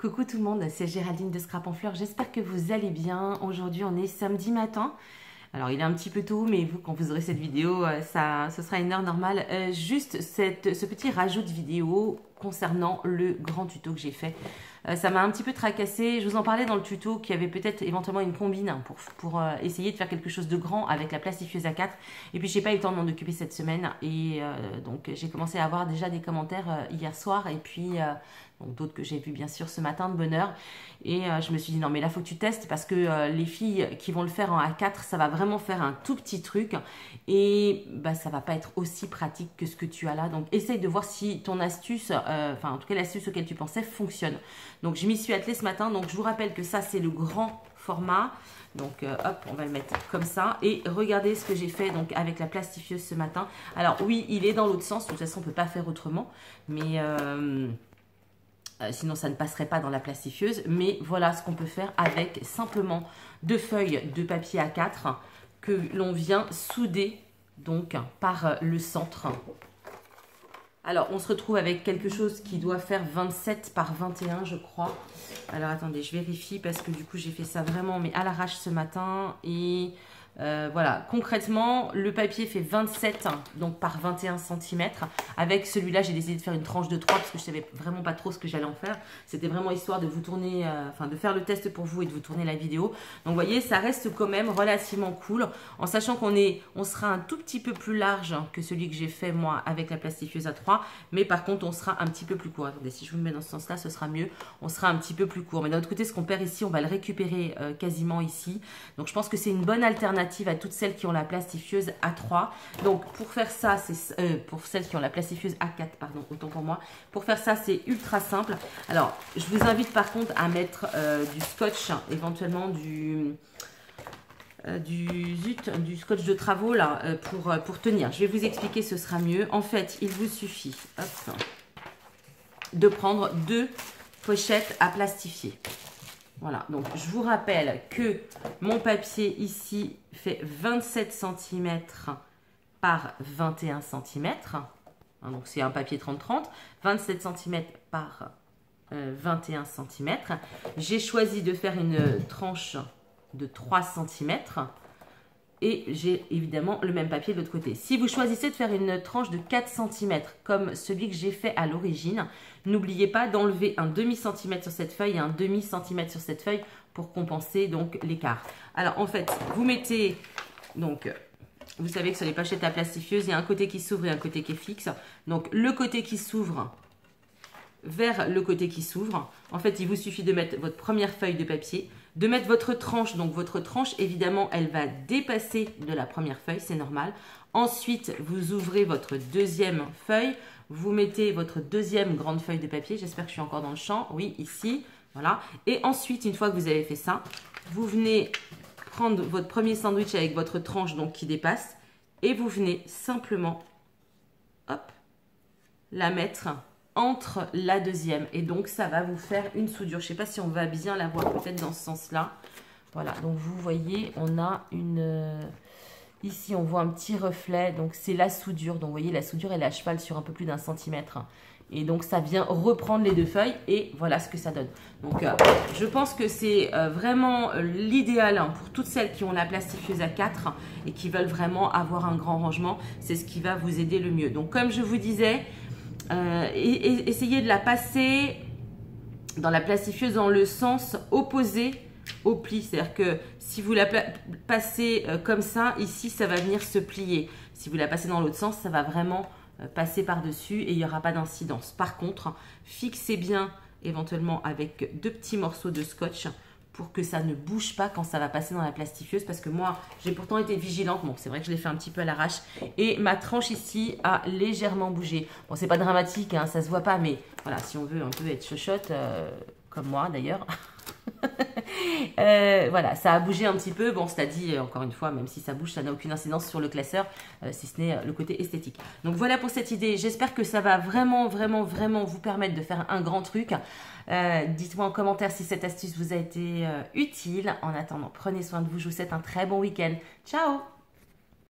Coucou tout le monde, c'est Géraldine de Scrap en Fleurs. J'espère que vous allez bien. Aujourd'hui, on est samedi matin. Alors, il est un petit peu tôt, mais vous, quand vous aurez cette vidéo, euh, ça, ce sera une heure normale. Euh, juste ce petit rajout de vidéo concernant le grand tuto que j'ai fait. Euh, ça m'a un petit peu tracassé. Je vous en parlais dans le tuto qu'il y avait peut-être éventuellement une combine pour, pour essayer de faire quelque chose de grand avec la plastifieuse A4. Et puis, j'ai pas eu le temps de m'en occuper cette semaine. Et donc, j'ai commencé à avoir déjà des commentaires hier soir. Et puis, d'autres que j'ai vu bien sûr ce matin de bonne heure. Et euh, je me suis dit non mais là faut que tu testes parce que euh, les filles qui vont le faire en A4, ça va vraiment faire un tout petit truc et bah ça va pas être aussi pratique que ce que tu as là. Donc essaye de voir si ton astuce, euh, enfin en tout cas l'astuce auquel tu pensais fonctionne. Donc je m'y suis attelée ce matin. Donc je vous rappelle que ça c'est le grand format. Donc hop, on va le mettre comme ça. Et regardez ce que j'ai fait donc avec la plastifieuse ce matin. Alors oui, il est dans l'autre sens. De toute façon, on ne peut pas faire autrement. Mais euh, sinon, ça ne passerait pas dans la plastifieuse. Mais voilà ce qu'on peut faire avec simplement deux feuilles de papier A4 que l'on vient souder donc par le centre. Alors, on se retrouve avec quelque chose qui doit faire 27 par 21, je crois. Alors, attendez, je vérifie parce que du coup, j'ai fait ça vraiment mais à l'arrache ce matin. Et euh, voilà, concrètement, le papier fait 27 donc par 21 cm. Avec celui-là, j'ai décidé de faire une tranche de 3 parce que je savais vraiment pas trop ce que j'allais en faire. C'était vraiment histoire de vous tourner, euh, enfin de faire le test pour vous et de vous tourner la vidéo. Donc vous voyez, ça reste quand même relativement cool en sachant qu'on est, on sera un tout petit peu plus large que celui que j'ai fait moi avec la plastifieuse à 3. Mais par contre, on sera un petit peu plus court. Attendez, si je vous mets dans ce sens-là, ce sera mieux. On sera un petit peu plus court. Mais d'un autre côté, ce qu'on perd ici, on va le récupérer euh, quasiment ici. Donc je pense que c'est une bonne alternative à toutes celles qui ont la plastifieuse A3. Donc pour faire ça, c'est euh, pour celles qui ont la plastifieuse A4, pardon, autant pour moi. Pour faire ça, c'est ultra simple. Alors, je vous invite par contre à mettre euh, du scotch, éventuellement du... Euh, du, zut, du scotch de travaux là pour, pour tenir. Je vais vous expliquer, ce sera mieux. En fait, il vous suffit de prendre deux pochettes à plastifier. Voilà, donc je vous rappelle que mon papier ici fait 27 cm par 21 cm. Hein, donc c'est un papier 30-30. 27 cm par 21 cm. J'ai choisi de faire une tranche de 3 cm et j'ai évidemment le même papier de l'autre côté. Si vous choisissez de faire une tranche de 4 cm comme celui que j'ai fait à l'origine, n'oubliez pas d'enlever un demi centimètre sur cette feuille et un demi centimètre sur cette feuille pour compenser donc l'écart. Alors en fait, vous mettez donc vous savez que sur les pochettes à plastifieuse, il y a un côté qui s'ouvre et un côté qui est fixe. Donc le côté qui s'ouvre vers le côté qui s'ouvre. En fait, il vous suffit de mettre votre première feuille de papier, de mettre votre tranche. Donc votre tranche, évidemment, elle va dépasser de la première feuille, c'est normal. Ensuite, vous ouvrez votre deuxième feuille, vous mettez votre deuxième grande feuille de papier. J'espère que je suis encore dans le champ. Oui, ici, voilà. Et ensuite, une fois que vous avez fait ça, vous venez prendre votre premier sandwich avec votre tranche donc qui dépasse et vous venez simplement, hop, la mettre entre la deuxième. Et donc, ça va vous faire une soudure. Je ne sais pas si on va bien la voir peut-être dans ce sens-là. Voilà, donc vous voyez, on a une... Euh, ici, on voit un petit reflet. Donc, c'est la soudure. Donc, vous voyez, la soudure, elle est à cheval sur un peu plus d'un centimètre. Et donc, ça vient reprendre les deux feuilles. Et voilà ce que ça donne. Donc, euh, je pense que c'est euh, vraiment l'idéal hein, pour toutes celles qui ont la plastifieuse à 4 et qui veulent vraiment avoir un grand rangement. C'est ce qui va vous aider le mieux. Donc, comme je vous disais, euh, de la passer dans la plastifieuse dans le sens opposé au pli. C'est-à-dire que si vous la passez euh, comme ça, ici, ça va venir se plier. Si vous la passez dans l'autre sens, ça va vraiment euh, passer par-dessus et il n'y aura pas d'incidence. Par contre, fixez bien éventuellement avec deux petits morceaux de scotch pour que ça ne bouge pas quand ça va passer dans la plastifieuse parce que moi j'ai pourtant été vigilante. Bon c'est vrai que je l'ai fait un petit peu à l'arrache. Et ma tranche ici a légèrement bougé. Bon c'est pas dramatique hein, ça se voit pas mais voilà si on veut un peu être chochotte euh, comme moi d'ailleurs Euh, voilà, ça a bougé un petit peu. Bon, cela dit, euh, encore une fois, même si ça bouge, ça n'a aucune incidence sur le classeur, euh, si ce n'est le côté esthétique. Donc voilà pour cette idée. J'espère que ça va vraiment, vraiment, vraiment vous permettre de faire un grand truc. Dites-moi en commentaire si cette astuce vous a été utile. En attendant, prenez soin de vous. Je vous souhaite un très bon week-end. Ciao